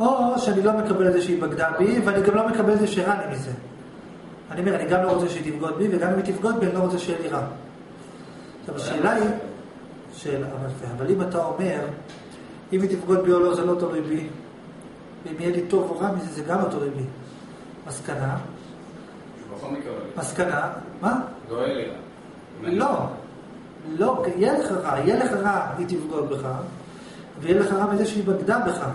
או שאני לא מקבל את זה שהיא בגדה בי, ואני גם לא מקבל את זה שרע לי מזה. אני אומר, אני גם לא רוצה שהיא תבגוד בי, וגם אם היא תבגוד בי, אני לא רוצה שיהיה לי רע. עכשיו, השאלה היא, שאלה, אבל, אבל אם אתה אומר, אם היא תבגוד בי או לא, זה לא תלוי בי, ואם יהיה לי טוב או רע מזה, זה גם לא תלוי בי. מסקנה, מסקנה, מה? לא יהיה לי רע. אם אני- לא, לא, יהיה לך רע, יהיה לך רע, היא תבגוד בך, ויהיה לך רע מזה שהיא בגדה בך.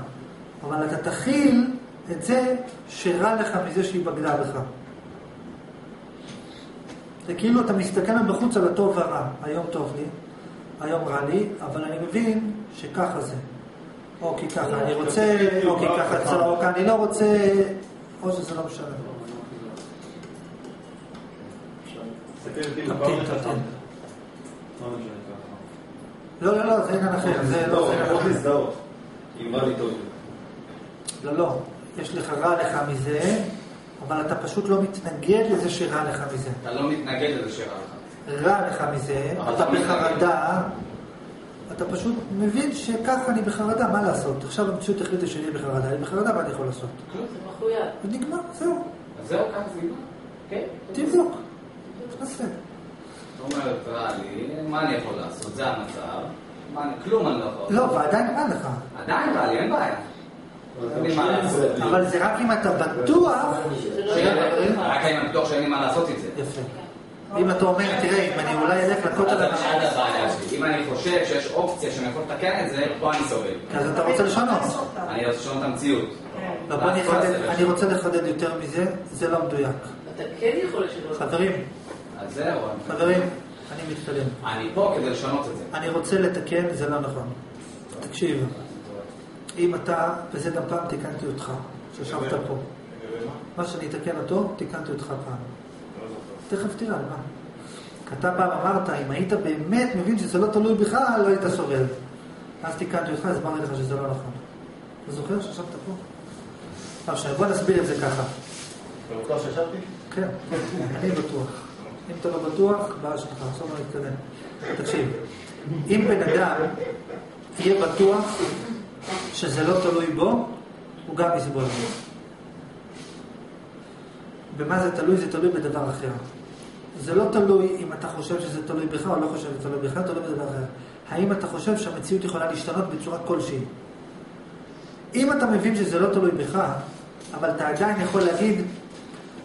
אבל אתה תכיל את זה שרע לך מזה שהיא בגדה בך. זה כאילו אתה מסתכל מבחוץ על הטוב והרע. היום טוב לי, היום רע לי, אבל אני מבין שככה זה. או כי ככה אני רוצה, או כי ככה צריך, או כי אני לא רוצה, או שזה לא משנה. לא, לא, לא, זה עניין אחר, זה לא, לא. להזדהות. אם רע לי טוב. לא, לא. יש לך רע לך מזה, אבל אתה פשוט לא מתנגד לזה שרע לך מזה. אתה לא מתנגד לזה שרע לך. רע לך מזה, אתה מתנגד. בחרדה, אתה פשוט מבין שככה אני בחרדה, מה לעשות? עכשיו המציאות החליטה שאני בחרדה, אני בחרדה, מה אני יכול לעשות? זה מחויב. ונגמר, זהו, אז זהו, ככה זה נגמר. כן? תבדוק, תנסה. זאת אומרת, רע לי, מה אני יכול לעשות? זה המצב. כלום אני לא יכול. לא, ועדיין רע לך. עדיין רע לי, אין בעיה. אין לי מה לעשות. אבל זה רק אם אתה בטוח... לא. רק אם אני בטוח שאין לי מה לעשות עם זה. יפה. אם אתה אומר, תראה, אם אני אולי אלך לכותל שלי. אם אני חושב שיש אופציה שאני יכול לתקן את זה, פה אני סובל. אז אתה רוצה לשנות. אני רוצה לשנות את המציאות. לא, אני רוצה לחדד יותר מזה, זה לא מדויק. אתה כן יכול לשנות. חברים, אז זהו. חברים, אני מתקדם. אני פה כדי לשנות את זה. אני רוצה לתקן, זה לא נכון. תקשיב, אם אתה, וזה גם פעם תיקנתי אותך, שישבת פה. מה? שאני אתקן אותו, תיקנתי אותך פעם. לא. תכף תראה, מה? אתה פעם אמרת, אם היית באמת מבין שזה לא תלוי בך, לא היית סובל. אז תיקנתי אותך, הסברתי לך שזה לא נכון. אתה זוכר שישבת פה? עכשיו בוא נסביר את זה ככה. אתה בטוח שישבתי? כן, אני בטוח. אם אתה לא בטוח, בעיה שלך, עכשיו אני אתקדם. תקשיב, אם בן אדם יהיה בטוח שזה לא תלוי בו, הוא גם יסבול בו. במה זה תלוי? זה תלוי בדבר אחר. זה לא תלוי אם אתה חושב שזה תלוי בך או לא חושב שזה תלוי בך, תלוי בדבר אחר. האם אתה חושב שהמציאות יכולה להשתנות בצורה כלשהי? אם אתה מבין שזה לא תלוי בך, אבל אתה עדיין יכול להגיד,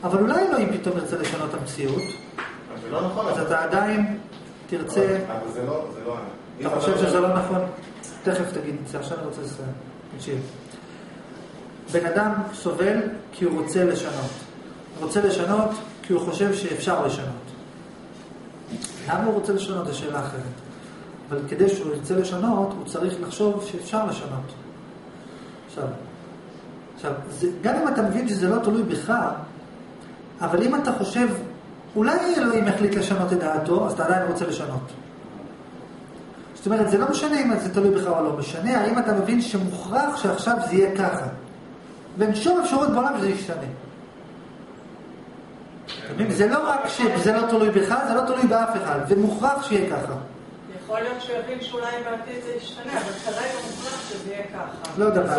אבל אולי אלוהים פתאום ירצה לשנות את המציאות, לא נכון. אז אתה עדיין תרצה, אבל זה לא, זה לא... אתה חושב שזה לא נכון? תכף תגיד את זה, עכשיו אני רוצה לסיים. תקשיב. בן אדם סובל כי הוא רוצה לשנות. רוצה לשנות כי הוא חושב שאפשר לשנות. למה הוא רוצה לשנות? זו שאלה אחרת. אבל כדי שהוא ירצה לשנות, הוא צריך לחשוב שאפשר לשנות. עכשיו, עכשיו זה, גם אם אתה מבין שזה לא תלוי בך, אבל אם אתה חושב, אולי אלוהים יחליט לשנות את דעתו, אז אתה עדיין רוצה לשנות. זאת אומרת, זה לא משנה אם זה תלוי בך או לא, משנה האם אתה מבין שמוכרח שעכשיו זה יהיה ככה. ואין שום אפשרות בעולם שזה ישתנה. מבין? זה לא רק שזה לא תלוי בך, זה לא תלוי באף אחד, זה מוכרח שיהיה ככה. יכול להיות שהוא יבין שאולי בעתיד זה ישתנה, אבל כרגע מוכרח שזה יהיה ככה. לא יודע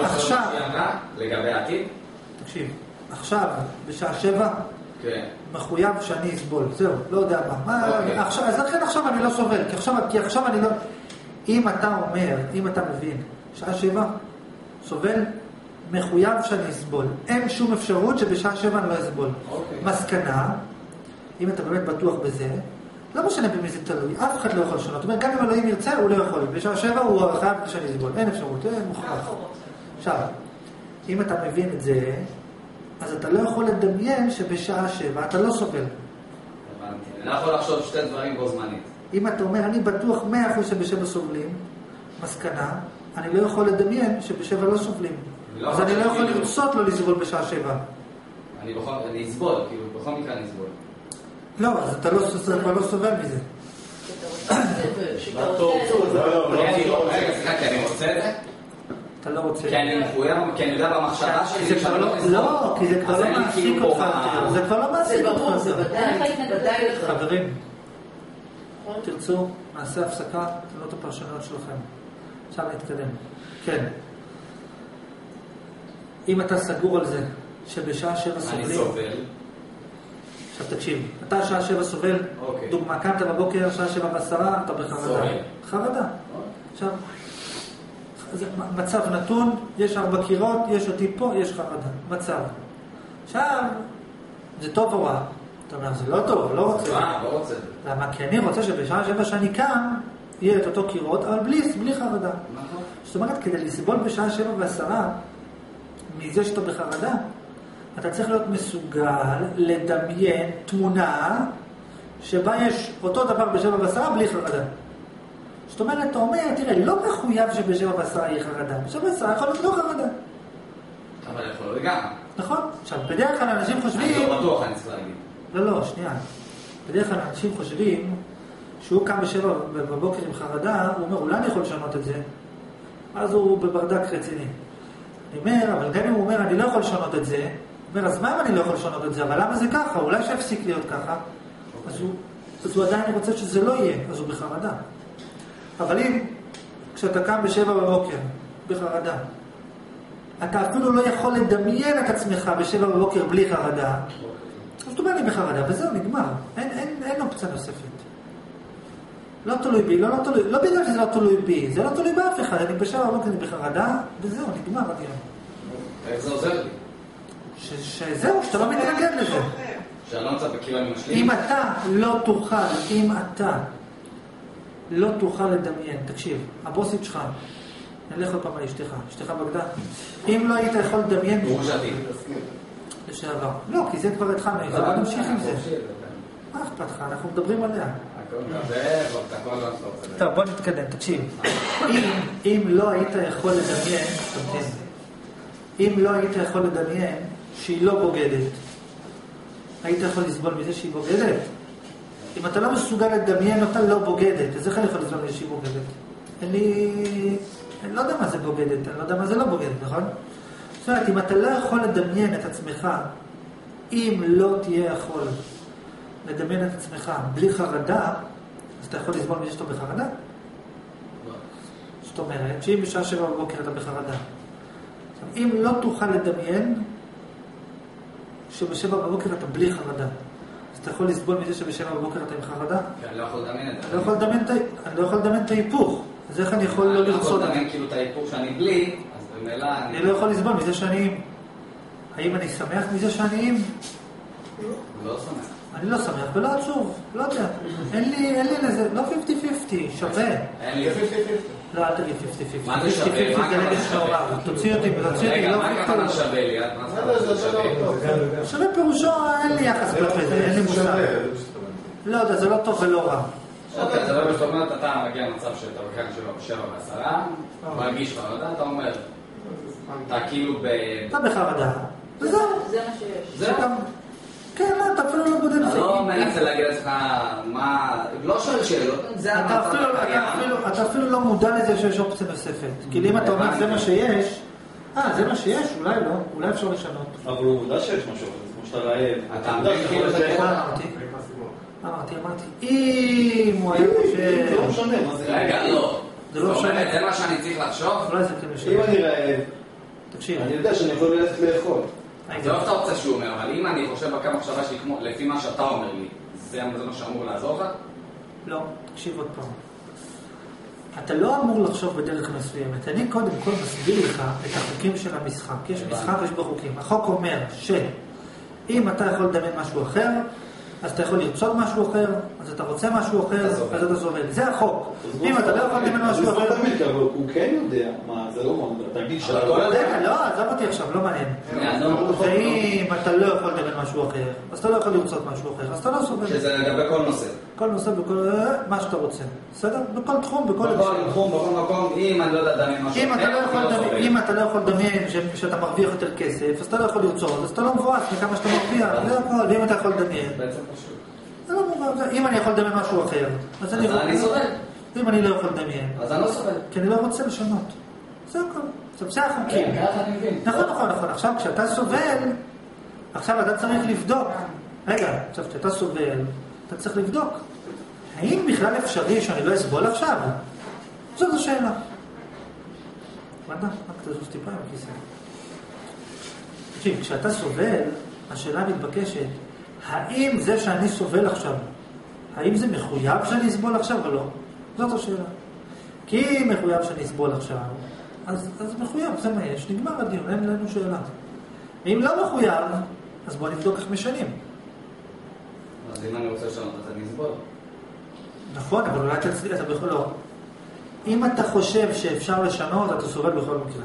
עכשיו, לגבי העתיד? תקשיב, עכשיו, בשעה שבע, כן. מחויב שאני אסבול, זהו, לא יודע מה. מה אוקיי. עכשיו, אז לכן עכשיו אני לא סובל, כי עכשיו, כי עכשיו אני לא... אם אתה אומר, אם אתה מבין, שעה שבע, סובל, מחויב שאני אסבול. אין שום אפשרות שבשעה שבע אני לא אסבול. אוקיי. מסקנה, אם אתה באמת בטוח בזה, לא משנה במי זה תלוי, אף אחד לא יכול לשנות. זאת אומרת, גם אם אלוהים ירצה, הוא לא יכול. בשעה שבע הוא חייב שאני אסבול. אין אפשרות, זה מוכרח. רוצה. עכשיו, אם אתה מבין את זה, אז אתה לא יכול לדמיין שבשעה שבע אתה לא סובל. הבנתי. אני לא יכול לחשוב שתי דברים בו זמנית. אם אתה אומר, אני בטוח מאה אחוז שבשבע סובלים, מסקנה, אני לא יכול לדמיין שבשבע לא סובלים. לא אז אני לא יכול כאילו. לרצות לא לסבול בשעה שבע. אני בכל, אני אסבול, כאילו, בכל מקרה אני אסבול. לא, אז אתה לא, כבר לא סובל מזה. כשאתה רוצה את זה, כשאתה מה טוב, רוצה את זה. לא. רגע, סליחה, כי אני רוצה את זה? אתה לא רוצה. כי אני מחויב, כי אני יודע במחשבה שלי זה כבר שאני לא, אסבול. לא, כי זה כבר לא מעסיק כאילו אותך יותר. מה- זה כבר לא מעסיק זה אותך ברור, זה יותר. ודאי, לך. חברים, נכון? תרצו, נעשה הפסקה, תנו את הפרשנויות שלכם. עכשיו נתקדם. כן. אם אתה סגור על זה, שבשעה שבע אני סובלים, סובל. עכשיו תקשיב, אתה שעה שבע סובל, אוקיי. דוגמה, קמת בבוקר, שעה שבע ועשרה, אתה בחרדה. סובל. חרדה. עכשיו, זה מצב נתון, יש ארבע קירות, יש אותי פה, יש חרדה. מצב. עכשיו, זה טוב או רע? אתה אומר, זה לא טוב, לא רוצה. אה, לא רוצה. למה? כי אני רוצה שבשעה שבע שאני קם, יהיה את אותו קירות, אבל בלי, בלי חרדה. נכון. זאת אומרת, כדי לסבול בשעה שבע ועשרה, מזה שאתה בחרדה, אתה צריך להיות מסוגל לדמיין תמונה שבה יש אותו דבר בשבע ועשרה בלי חרדה. זאת אומרת, אתה אומר, תראה, לא מחויב שבשבע ועשרה יהיה חרדה. בשבע ועשרה יכול להיות לא חרדה. אבל יכול להיות גם. נכון? עכשיו, בדרך כלל אנשים אני חושבים... לא בטוח, אני צריך להגיד. לא, לא, שנייה. בדרך כלל אנשים חושבים שהוא קם בשבע בבוקר עם חרדה, הוא אומר, אולי אני יכול לשנות את זה. אז הוא בברדק רציני. אני אומר, אבל גם אם הוא אומר, אני לא יכול לשנות את זה, הוא אומר, אז מה אם אני לא יכול לשנות את זה? אבל למה זה ככה? אולי שיפסיק להיות ככה. אז הוא, אז הוא עדיין רוצה שזה לא יהיה, אז הוא בחרדה. אבל אם כשאתה קם בשבע בבוקר, בחרדה, אתה אפילו לא יכול לדמיין את עצמך בשבע בבוקר בלי חרדה, אז אתה אומר לי בחרדה, וזהו, נגמר. אין, אין, אין אופציה נוספת. לא תלוי בי, לא, לא תלוי, לא בגלל שזה לא תלוי בי, זה לא תלוי באף אחד, אני בשבע בבוקר, אני בחרדה, וזהו, נגמר הדיון. איך זה עוזר לי? ש- שזהו, שאתה לא מתנגד לזה. שאני לא נמצא בכאילו אני משלים? אם אתה לא תוכל, אם אתה לא תוכל לדמיין, תקשיב, הבוסית שלך, נלך עוד פעם על אשתך, אשתך בגדה, אם לא היית יכול לדמיין. לשעבר, לא, כי זה כבר התחלנו, זה לא נמשיך עם זה, מה אכפת לך, אנחנו מדברים עליה. טוב, בוא נתקדם, תקשיב. אם, אם לא היית יכול לדמיין, תמתין. אם לא היית יכול לדמיין שהיא לא בוגדת, היית יכול לסבול מזה שהיא בוגדת? אם אתה לא מסוגל לדמיין אותה לא בוגדת, אז איך אני יכול מזה שהיא בוגדת? אין לי... אני לא יודע מה זה בוגדת, אני לא יודע מה זה לא בוגדת, נכון? זאת אומרת, אם אתה לא יכול לדמיין את עצמך, אם לא תהיה יכול לדמיין את עצמך בלי חרדה, אז אתה יכול לסבול מזה שאתה בחרדה? זאת אומרת, שאם בשעה שבע בבוקר אתה בחרדה, אם לא תוכל לדמיין שבשבע בבוקר אתה בלי חרדה, אז אתה יכול לסבול מזה שבשבע בבוקר אתה עם חרדה? אני לא יכול לדמיין את זה. אני לא יכול לדמיין את אני לא יכול ההיפוך, אז איך אני יכול לא אני לא לרצות יכול את זה? לדמיין כאילו את ההיפוך שאני בלי, אז במילא אני לא יכול לסבול מזה שאני עם. האם אני שמח מזה שאני עם? לא שמח. אני לא שמח ולא עצוב, לא יודע. אין לי, אין לי לזה, לא 50-50, שווה. אין לי... לא, אל תגיד 50-50. מה זה שווה? 50-50 מה זה הכוונה נגד שווה? תוציא אותי, תוציא אותי, רגע, לא מה הכוונה שווה לי? שווה? לא פירושו, אין לי יחס כלפי זה, אין לי מושג. לא יודע, זה לא טוב ולא רע. אוקיי, זה לא זאת אומרת, אתה מגיע למצב שאתה לוקח שבע בשבע ועשרה, מרגיש חרדה, אתה אומר, אתה כאילו ב... אתה בחרדה, וזהו. זה מה שיש. זהו. כן, לא, אתה אפילו לא אתה זה. לא מנסה להגיד לעצמך מה... לא שואל שאלות, זה אתה המצב אפילו- אתה הקיים. אפילו- אתה אפילו לא מודע לזה שיש אופציה נוספת. כי אם אתה אומר זה מה שיש, אה, זה מה שיש, אולי לא, אולי אפשר לשנות. אבל הוא מודע שיש משהו, אחר, כמו שאתה רעב. אתה מודע מבין שאתה כאילו. מה אמרתי? אמרתי, אם הוא היה זה לא חושב... משנה, מה זה? רגע, לא. זה לא משנה. זה מה שאני צריך לחשוב? אולי זה כן אם משנה. אני רעב, תקשיב, אני יודע שאני יכול ללכת לאכול. זה לא את האופציה שהוא אומר, אבל אם אני חושב בקו המחשבה שלי כמו, לפי מה שאתה אומר לי, זה מה שאמור לעזור לך? לא, תקשיב עוד פעם. אתה לא אמור לחשוב בדרך מסוימת. אני קודם כל מסביר לך את החוקים של המשחק. יש. משחק ויש בו חוקים. החוק אומר שאם אתה יכול לדמיין משהו אחר, אז אתה יכול לרצות משהו אחר, אז אתה רוצה משהו אחר. אז אתה סובל. זה החוק. אם אתה לא יכול אז משהו אחר... תמיד, אבל הוא כן יודע מה, זה לא מה, תגיד שאתה לא לא יודע. לא, עזוב אותי עכשיו, לא מעניין. ואם אתה לא יכול לדמיין משהו אחר, אז אתה לא יכול לרצות משהו אחר, אז אתה לא סובל. שזה לגבי כל נושא. כל נושא בכל... מה שאתה רוצה. בסדר? בכל תחום, בכל... בכל. תחום, בכל מקום, אם אני לא יודע לדמיין משהו אתה לא סובל. אם אתה לא יכול לדמיין ש- שאתה מרוויח יותר כסף, אז אתה לא יכול לרצות, אז אתה לא מבואס מכמה שאתה מרוויח, זה הכל, ואם אתה יכול לדמיין, אם אני יכול לדמיין משהו אחר, אז אני אז אני סובל. אם אני לא יכול לדמיין, אז אני לא סובל. כי אני לא רוצה לשנות, זה הכל, עכשיו זה החוקים, כן. נכון נכון נכון, עכשיו כשאתה סובל, עכשיו אתה צריך לבדוק, רגע, עכשיו כשאתה סובל, אתה צריך לבדוק, האם בכלל אפשרי שאני לא אסבול עכשיו? זאת השאלה. וואלה, רק תזוז טיפה עם הכיסא. תקשיב, כשאתה סובל, השאלה המתבקשת, האם זה שאני סובל עכשיו, האם זה מחויב שאני אסבול עכשיו או לא? זאת השאלה. כי אם מחויב שאני אסבול עכשיו, אז, אז מחויב, זה מה יש, נגמר הדיון, אין לנו שאלה. אם לא מחויב, אז בוא נבדוק איך משנים. אז אם אני רוצה לשנות, אז אני אסבול. נכון, אבל אולי תצליח, אתה בכל לא. אם אתה חושב שאפשר לשנות, אתה סובל בכל מקרה.